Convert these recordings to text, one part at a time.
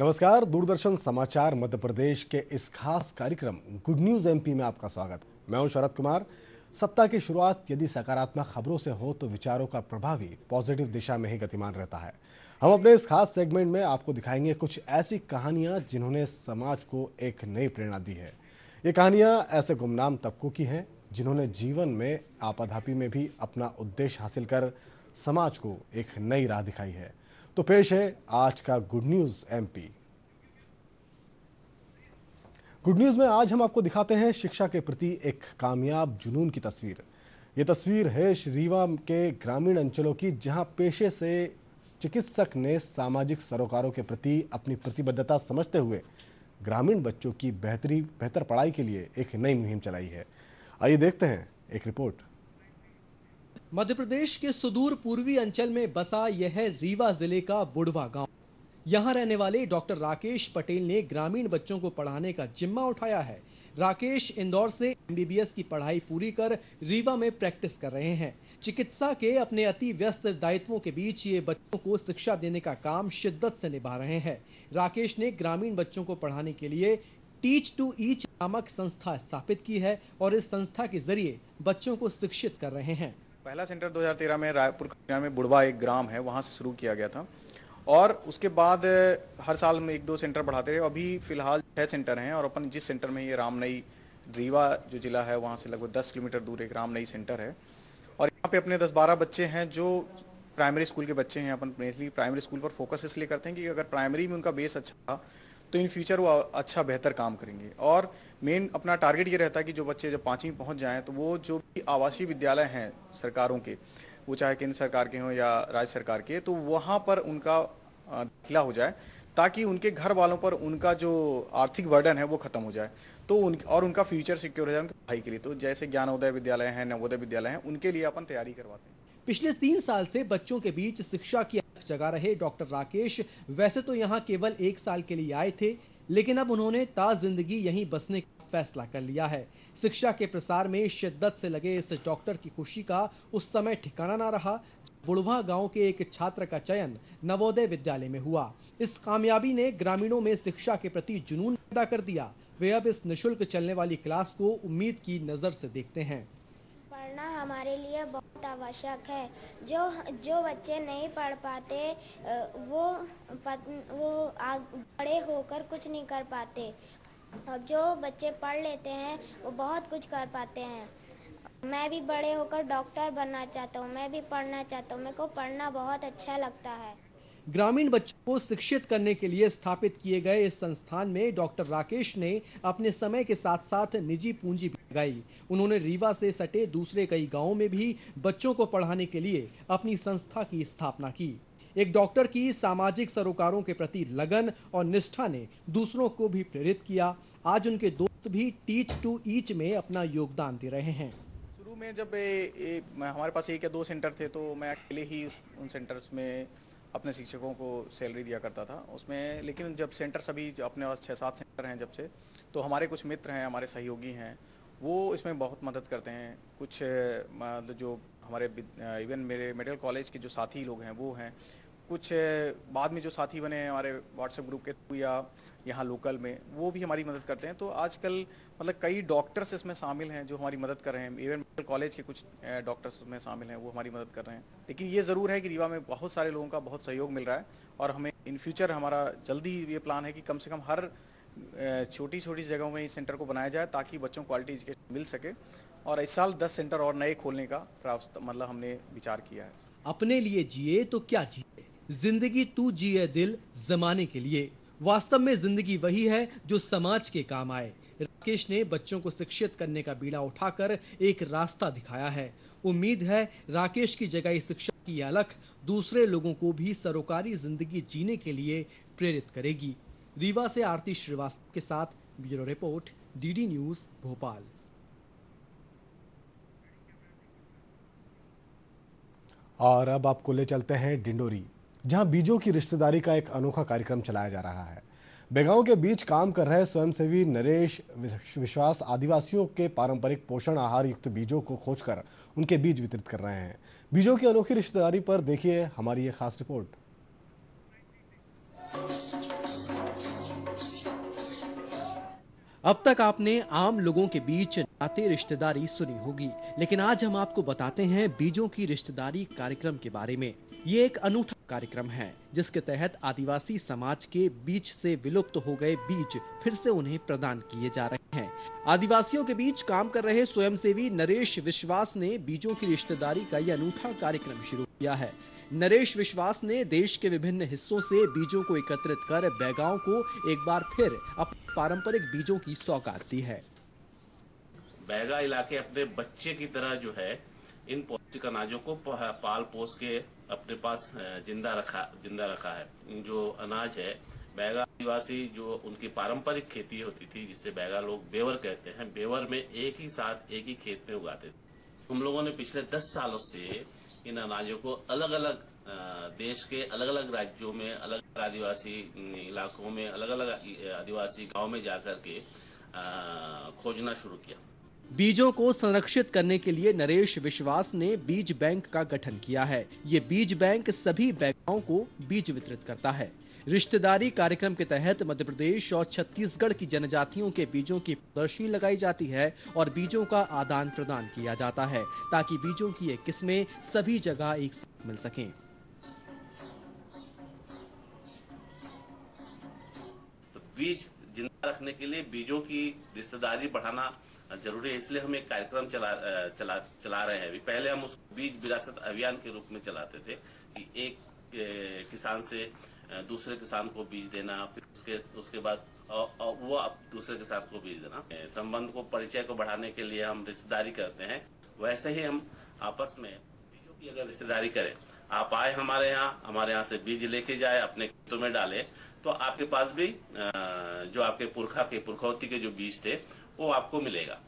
नमस्कार, दूरदर्शन समाचार मध्य प्रदेश के इस खास कार्यक्रम गुड न्यूज़ एमपी में आपका स्वागत। मैं हूँ शरद कुमार। सप्ताह की शुरुआत यदि सकारात्मक खबरों से हो तो विचारों का प्रभावी पॉजिटिव दिशा में ही गतिमान रहता है। हम अपने इस खास सेगमेंट में आपको दिखाएँगे कुछ ऐसी कहानियाँ जिन्होंने समाज को एक नई प्रेरणा दी है। ये कहानियाँ ऐसे गुमनाम तबकों की हैं जिन्होंने जीवन में आपाधापी में भी अपना उद्देश्य हासिल कर समाज को एक नई राह दिखाई है। तो पेश है आज का good news MP good news में आज हम आपको दिखाते हैं शिक्षा के प्रति एक कामयाब जुनून की तस्वीर। ये तस्वीर है रीवा के ग्रामीण अंचलों की, जहाँ पेशे से चिकित्सक ने सामाजिक सरोकारों के प्रति अपनी प्रतिबद्धता समझते हुए ग्रामीण बच्चों की बेहतरी, बेहतर पढ़ाई के लिए एक नई मुहिम चलाई है। आइए देखते हैं एक रिपोर्ट। मध्य प्रदेश के सुदूर पूर्वी अंचल में बसा यह रीवा ज़िले का बुढ़वा गाँव। यहाँ रहने वाले डॉक्टर राकेश पटेल ने ग्रामीण बच्चों को पढ़ाने का जिम्मा उठाया है। राकेश इंदौर से एमबीबीएस की पढ़ाई पूरी कर रीवा में प्रैक्टिस कर रहे हैं। चिकित्सा के अपने अति व्यस्त दायित्वों के बीच ये बच्चों को शिक्षा देने का काम शिद्दत से निभा रहे हैं। राकेश ने ग्रामीण बच्चों को पढ़ाने के लिए टीच टू ईच नामक संस्था स्थापित की है और इस संस्था के ज़रिए बच्चों को शिक्षित कर रहे हैं। पहला सेंटर 2013 में रायपुर में बुढ़वा एक ग्राम है, वहाँ से शुरू किया गया था। और उसके बाद हर साल में एक दो सेंटर बढ़ाते रहे। अभी फ़िलहाल छः सेंटर हैं और अपन जिस सेंटर में ये रामनई रीवा जो जिला है, वहाँ से लगभग 10 किलोमीटर दूर एक रामनई सेंटर है। और यहाँ पे अपने दस बारह बच्चे हैं जो प्राइमरी स्कूल के बच्चे हैं। अपन मेनली प्राइमरी स्कूल पर फोकस इसलिए करते हैं कि अगर प्राइमरी में उनका बेस अच्छा था तो इन फ्यूचर वो अच्छा बेहतर काम करेंगे। और मेन अपना टारगेट ये रहता है कि जो बच्चे जब पाँचवीं पहुँच जाएँ तो वो जो भी आवासीय विद्यालय हैं सरकारों के, वो चाहे केंद्र सरकार के हों या राज्य सरकार के तो वहाँ पर उनका दाखिला हो जाए, ताकि उनके घर वालों पर उनका जो आर्थिक बर्डन है वो खत्म हो जाए। तो उन, और उनका फ्यूचर सिक्योर हो जाए उनके पढ़ाई के लिए। तो जैसे ज्ञानोदय विद्यालय हैं, नवोदय विद्यालय हैं, उनके लिए अपन तैयारी करवाते हैं। पिछले तीन साल से बच्चों के बीच शिक्षा की जगा रहे डॉक्टर राकेश। वैसे तो यहाँ केवल एक साल के लिए आए थे लेकिन अब उन्होंने ताज ज़िंदगी यहीं बसने का फैसला कर लिया है। शिक्षा के प्रसार में शिद्दत से लगे इस डॉक्टर की खुशी का उस समय ठिकाना ना रहा बुढ़वा गाँव के एक छात्र का चयन नवोदय विद्यालय में हुआ। इस कामयाबी ने ग्रामीणों में शिक्षा के प्रति जुनून पैदा कर दिया। वे अब इस निशुल्क चलने वाली क्लास को उम्मीद की नज़र से देखते हैं। पढ़ना हमारे लिए बहुत आवश्यक है। जो जो बच्चे नहीं पढ़ पाते वो पत, वो बड़े होकर कुछ नहीं कर पाते। और जो बच्चे पढ़ लेते हैं वो बहुत कुछ कर पाते हैं। मैं भी बड़े होकर डॉक्टर बनना चाहता हूँ मैं भी पढ़ना चाहता हूँ मेरे को पढ़ना बहुत अच्छा लगता है। ग्रामीण बच्चों को शिक्षित करने के लिए स्थापित किए गए इस संस्थान में डॉक्टर राकेश ने अपने समय के साथ साथ निजी पूंजी भी लगाई। उन्होंने रीवा से सटे दूसरे कई गाँवों में भी बच्चों को पढ़ाने के लिए अपनी संस्था की स्थापना की। एक डॉक्टर की सामाजिक सरोकारों के प्रति लगन और निष्ठा ने दूसरों को भी प्रेरित किया। आज उनके दोस्त भी टीच टू ईच में अपना योगदान दे रहे हैं। शुरू में जब ए, ए, हमारे पास एक या दो सेंटर थे तो मैं अकेले ही उन सेंटर्स में अपने शिक्षकों को सैलरी दिया करता था उसमें, लेकिन जब सेंटर सभी अपने पास छः सात सेंटर हैं जब से तो हमारे कुछ मित्र हैं, हमारे सहयोगी हैं, वो इसमें बहुत मदद करते हैं। कुछ मतलब जो हमारे इवन मेरे मेडिकल कॉलेज के जो साथी लोग हैं, वो हैं। कुछ बाद में जो साथी बने हमारे व्हाट्सएप ग्रुप के थ्रू या यहाँ लोकल में, वो भी हमारी मदद करते हैं। तो आजकल मतलब कई डॉक्टर्स इसमें शामिल हैं जो हमारी मदद कर रहे हैं। इवन कॉलेज के कुछ डॉक्टर्स में शामिल हैं, वो हमारी मदद कर रहे हैं। लेकिन ये ज़रूर है कि रीवा में बहुत सारे लोगों का बहुत सहयोग मिल रहा है और हमें इन फ्यूचर हमारा जल्दी ये प्लान है कि कम से कम हर छोटी छोटी जगहों में इस सेंटर को बनाया जाए ताकि बच्चों को क्वालिटी एजुकेशन मिल सके और इस साल दस सेंटर और नए खोलने का मतलब हमने विचार किया है। अपने लिए जिए तो क्या जिए? ज़िंदगी तू जिए दिल जमाने के लिए। वास्तव में ज़िंदगी वही है जो समाज के काम आए। राकेश ने बच्चों को शिक्षित करने का बीड़ा उठाकर एक रास्ता दिखाया है। उम्मीद है राकेश की जगह शिक्षा की अलख दूसरे लोगों को भी सरोकारी ज़िंदगी जीने के लिए प्रेरित करेगी। रीवा से आरती श्रीवास्तव के साथ bureau report, DD news, Bhopal. और अब आपको ले चलते हैं डिंडोरी। जहाँ बीजों की रिश्तेदारी का एक अनोखा कार्यक्रम चलाया जा रहा है। बेगांव के बीच काम कर रहे स्वयंसेवी नरेश विश्वास आदिवासियों के पारंपरिक पोषण आहार युक्त बीजों को खोजकर उनके बीज वितरित कर रहे हैं। बीजों की अनोखी रिश्तेदारी पर देखिए हमारी ये खास रिपोर्ट। अब तक आपने आम लोगों के बीच नाते रिश्तेदारी सुनी होगी, लेकिन आज हम आपको बताते हैं बीजों की रिश्तेदारी कार्यक्रम के बारे में। ये एक अनूठा कार्यक्रम है, जिसके तहत आदिवासी समाज के बीच से विलुप्त हो गए बीज फिर से उन्हें प्रदान किए जा रहे हैं। आदिवासियों के बीच काम कर रहे स्वयंसेवी नरेश विश्वास ने बीजों की रिश्तेदारी का यह अनूठा कार्यक्रम शुरू किया है। नरेश विश्वास ने देश के विभिन्न हिस्सों से बीजों को एकत्रित कर बैगाओं को एक बार फिर अपने पारंपरिक बीजों की सौगात दी है। बैगा इलाके अपने बच्चे की तरह जो है, इन पौष्टिक अनाजों को पाल पोस के अपने पास ज़िंदा रखा ज़िंदा रखा है। जो अनाज है, बैगा आदिवासी जो उनकी पारंपरिक खेती होती थी, जिसे बैगा लोग बेवर कहते हैं, बेवर में एक ही साथ, एक ही खेत में उगाते थे। हम लोगों ने पिछले दस सालों से इन अनाजों को अलग अलग देश के अलग अलग राज्यों में अलग अलग आदिवासी इलाकों में अलग अलग आदिवासी गाँव में जाकर के खोजना शुरू किया। बीजों को संरक्षित करने के लिए नरेश विश्वास ने बीज बैंक का गठन किया है। ये बीज बैंक सभी बैगाओं को बीज वितरित करता है। रिश्तेदारी कार्यक्रम के तहत मध्य प्रदेश और छत्तीसगढ़ की जनजातियों के बीजों की प्रदर्शनी लगाई जाती है और बीजों का आदान प्रदान किया जाता है ताकि बीजों की ये किस्में सभी जगह एक साथ मिल सकें। तो बीज ज़िंदा रखने के लिए बीजों की रिश्तेदारी बढ़ाना ज़रूरी है, इसलिए हम एक कार्यक्रम चला चला चला रहे हैं। अभी पहले हम उस बीज विरासत अभियान के रूप में चलाते थे कि एक किसान से दूसरे किसान को बीज देना, फिर उसके उसके बाद वो अब दूसरे किसान को बीज देना। संबंध को, परिचय को बढ़ाने के लिए हम रिश्तेदारी करते हैं। वैसे ही हम आपस में बीजों की अगर रिश्तेदारी करें, आप आए हमारे यहाँ हमारे यहाँ से बीज लेके जाए, अपने खेतों में डाले तो आपके पास भी जो आपके पुरखा के, पुरखौती के जो बीज थे वो आपको मिलेगा।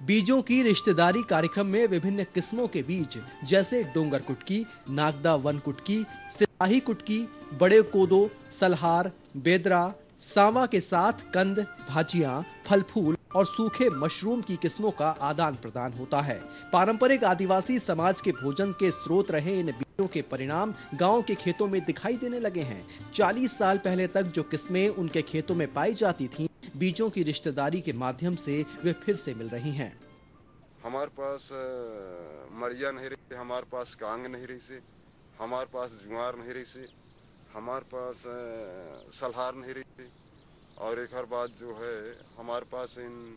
बीजों की रिश्तेदारी कार्यक्रम में विभिन्न किस्मों के बीज, जैसे डोंगर कुटकी, नागदा वन कुटकी, सिपाही कुटकी, बड़े कोदो, सलहार, बेदरा, सावा के साथ कंद भाजियाँ फल फूल और सूखे मशरूम की किस्मों का आदान प्रदान होता है। पारंपरिक आदिवासी समाज के भोजन के स्रोत रहे इन के परिणाम गाँव के खेतों में दिखाई देने लगे हैं। 40 साल पहले तक जो किस्में उनके खेतों में पाई जाती थीं, बीजों की रिश्तेदारी के माध्यम से वे फिर से मिल रही हैं। हमारे पास मरिया नहीं रही, हमारे पास कांग नहीं रही से, हमारे पास जुआर नहीं रही से, हमारे पास सलहार नहीं रही से, और एक हर बात जो है, हमारे पास इन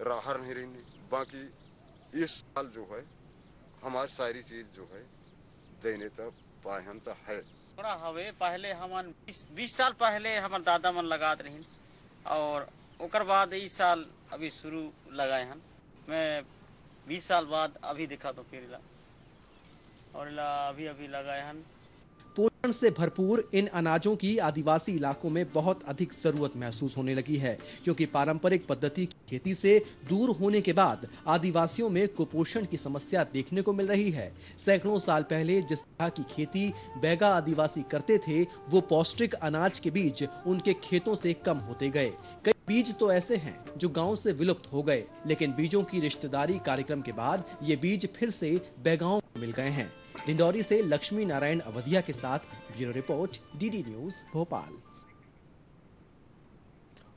राहर नहीं रही, बाकी इस साल जो है, हमारी सारी चीज़ जो है देने तक पाहन तो है। थोड़ा हवे, पहले हमन बीस साल पहले हमार दादा मन लगात रही और ओकर बाद इस साल अभी शुरू लगाए हन। मैं बीस साल बाद अभी देखा तो फिर ला और ला अभी अभी लगाए हन। से भरपूर इन अनाजों की आदिवासी इलाकों में बहुत अधिक ज़रूरत महसूस होने लगी है, क्योंकि पारंपरिक पद्धति की खेती से दूर होने के बाद आदिवासियों में कुपोषण की समस्या देखने को मिल रही है। सैकड़ों साल पहले जिस तरह की खेती बैगा आदिवासी करते थे, वो पौष्टिक अनाज के बीज उनके खेतों से कम होते गए। कई बीज तो ऐसे हैं जो गाँव से विलुप्त हो गए, लेकिन बीजों की रिश्तेदारी कार्यक्रम के बाद ये बीज फिर से बैगाओं मिल गए हैं। डिंडौरी से लक्ष्मी नारायण अवधिया के साथ bureau report DD news Bhopal.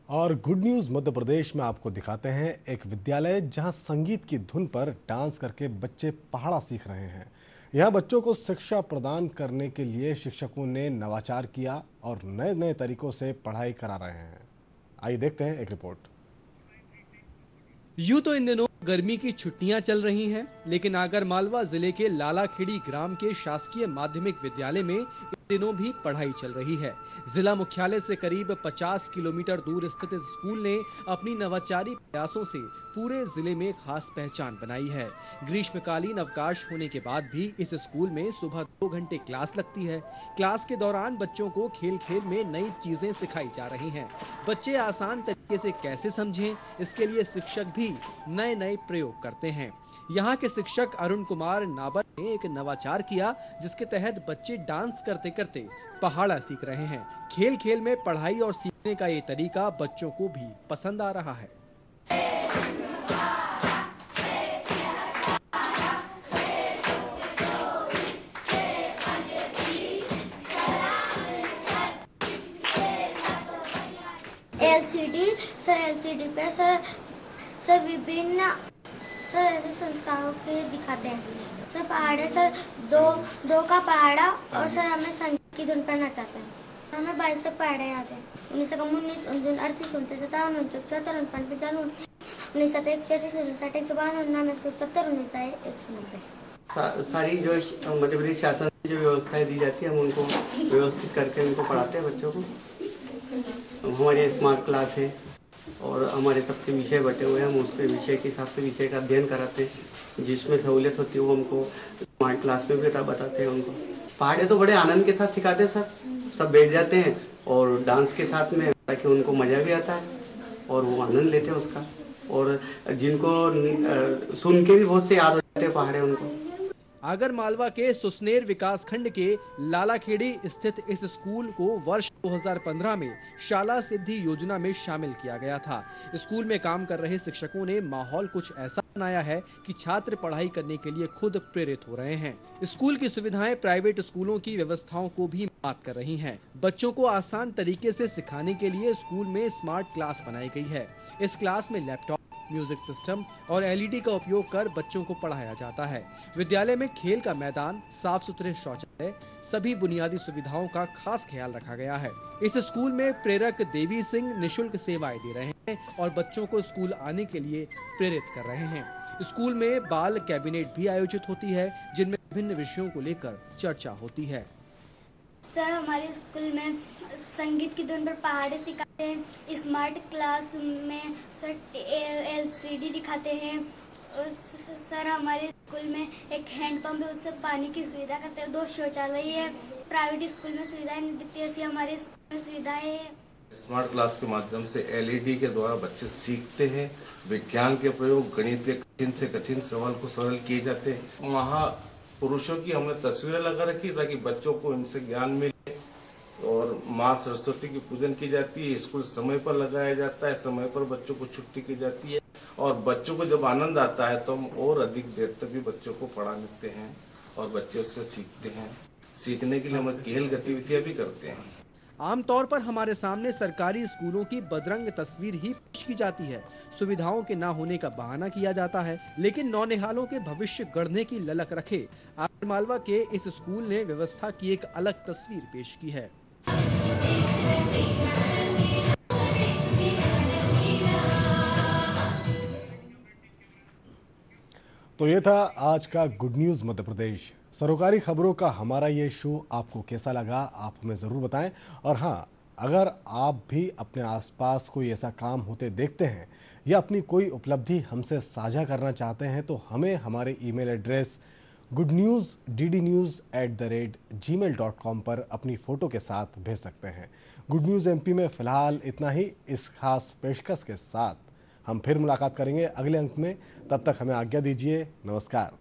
और गुड न्यूज़ मध्य प्रदेश में आपको दिखाते हैं एक विद्यालय जहाँ संगीत की धुन पर डांस करके बच्चे पहाड़ा सीख रहे हैं। यहाँ बच्चों को शिक्षा प्रदान करने के लिए शिक्षकों ने नवाचार किया और नए नए तरीकों से पढ़ाई करा रहे हैं। आइए देखते हैं एक रिपोर्ट। यूँ तो इन दिनों गर्मी की छुट्टियाँ चल रही हैं, लेकिन आगर मालवा ज़िले के लालाखेड़ी ग्राम के शासकीय माध्यमिक विद्यालय में दिनों भी पढ़ाई चल रही है। जिला मुख्यालय से करीब 50 किलोमीटर दूर स्थित स्कूल ने अपनी नवाचारी प्रयासों से पूरे ज़िले में खास पहचान बनाई है। ग्रीष्मकालीन अवकाश होने के बाद भी इस स्कूल में सुबह दो घंटे क्लास लगती है। क्लास के दौरान बच्चों को खेल खेल में नई चीज़ें सिखाई जा रही हैं। बच्चे आसान तरीके से कैसे समझें, इसके लिए शिक्षक भी नए नए प्रयोग करते हैं। यहाँ के शिक्षक अरुण कुमार नाबर ने एक नवाचार किया, जिसके तहत बच्चे डांस करते करते पहाड़ा सीख रहे हैं। खेल खेल में पढ़ाई और सीखने का ये तरीका बच्चों को भी पसंद आ रहा है। एलसीडी पे सर सर, विभिन्न सर, ऐसे संस्कारों के दिखाते हैं। सर, पहाड़े सर, दो दो का पहाड़ा और सर, हमें संगीत की धुन पर नचाते हैं। हमें बाईस तक पहाड़े याद हैं। उन्नीस सौ उन्नीस उनतीस अड़तीस, उनतीस सत्तावन उनचास चौहत्तर उनपन पचानवे उन्नीस सौ तेईस तैंतीस उन्नीस, साठ, एक सौ बावन उन्नाम एक सौ सत्तर उन्नीस एक सौ नब्बे सारी जो मध्य प्रदेश शासन जो व्यवस्थाएँ दी जाती है, हम उनको व्यवस्थित करके उनको पढ़ाते हैं बच्चों को। हमारे स्मार्ट क्लास है। और हमारे सबके विषय बटे हुए हैं, हम उस पर विषय के हिसाब से विषय का अध्ययन कराते हैं। जिसमें सहूलियत होती है वो हमको स्मार्ट क्लास में भी बता- बताते हैं उनको पहाड़े तो बड़े आनंद के साथ सिखाते हैं सर। सब बैठ जाते हैं और डांस के साथ में ताकि उनको मज़ा भी आता है और वो आनंद लेते हैं उसका। और जिनको सुन के भी बहुत से याद हो जाते हैं पहाड़े उनको। आगर मालवा के सुसनेर विकास खंड के लालाखेड़ी स्थित इस स्कूल को वर्ष 2015 में शाला सिद्धि योजना में शामिल किया गया था। स्कूल में काम कर रहे शिक्षकों ने माहौल कुछ ऐसा बनाया है कि छात्र पढ़ाई करने के लिए खुद प्रेरित हो रहे हैं। स्कूल की सुविधाएँ प्राइवेट स्कूलों की व्यवस्थाओं को भी बात कर रही हैं। बच्चों को आसान तरीके से सिखाने के लिए स्कूल में स्मार्ट क्लास बनाई गई है। इस क्लास में लैपटॉप म्यूज़िक सिस्टम और एलईडी का उपयोग कर बच्चों को पढ़ाया जाता है। विद्यालय में खेल का मैदान साफ़ सुथरे शौचालय, सभी बुनियादी सुविधाओं का खास ख्याल रखा गया है। इस स्कूल में प्रेरक देवी सिंह निशुल्क सेवाएँ दे रहे हैं और बच्चों को स्कूल आने के लिए प्रेरित कर रहे हैं। स्कूल में बाल कैबिनेट भी आयोजित होती है, जिनमें विभिन्न विषयों को लेकर चर्चा होती है। सर हमारे स्कूल में संगीत की धुन पर पहाड़े सिखाते हैं स्मार्ट क्लास में सर एलसीडी दिखाते हैं। सर हमारे स्कूल में एक हैंडपंप है, उससे पानी की सुविधा करते हैं। दो शौचालय है प्राइवेट स्कूल में सुविधाएँ नहीं देती ऐसी हमारे स्कूल में सुविधाएँ है। स्मार्ट क्लास के माध्यम से एलईडी के द्वारा बच्चे सीखते हैं, विज्ञान के प्रयोग गणित के कठिन से कठिन सवाल को सरल किए जाते हैं। वहाँ पुरुषों की हमने तस्वीरें लगा रखी ताकि बच्चों को इनसे ज्ञान मिले और माँ सरस्वती की पूजन की जाती है, स्कूल समय पर लगाया जाता है, समय पर बच्चों को छुट्टी की जाती है और बच्चों को जब आनंद आता है तो हम और अधिक देर तक भी बच्चों को पढ़ा लेते हैं और बच्चे उससे सीखते हैं। सीखने के लिए हम खेल गतिविधियाँ भी करते हैं। आमतौर पर हमारे सामने सरकारी स्कूलों की बदरंग तस्वीर ही पेश की जाती है। सुविधाओं के ना होने का बहाना किया जाता है, लेकिन नौनिहालों के भविष्य गढ़ने की ललक रखे मालवा के इस स्कूल ने व्यवस्था की एक अलग तस्वीर पेश की है। तो ये था आज का गुड न्यूज़ मध्य प्रदेश। सरोकारी खबरों का हमारा ये शो आपको कैसा लगा, आप हमें ज़रूर बताएँ। और हाँ अगर आप भी अपने आसपास कोई ऐसा काम होते देखते हैं या अपनी कोई उपलब्धि हमसे साझा करना चाहते हैं तो हमें हमारे email address good news D D news at the rate G mail dot com पर अपनी फ़ोटो के साथ भेज सकते हैं। गुड न्यूज़ एमपी में फ़िलहाल इतना ही। इस खास पेशकश के साथ हम फिर मुलाकात करेंगे अगले अंक में। तब तक हमें आज्ञा दीजिए। नमस्कार।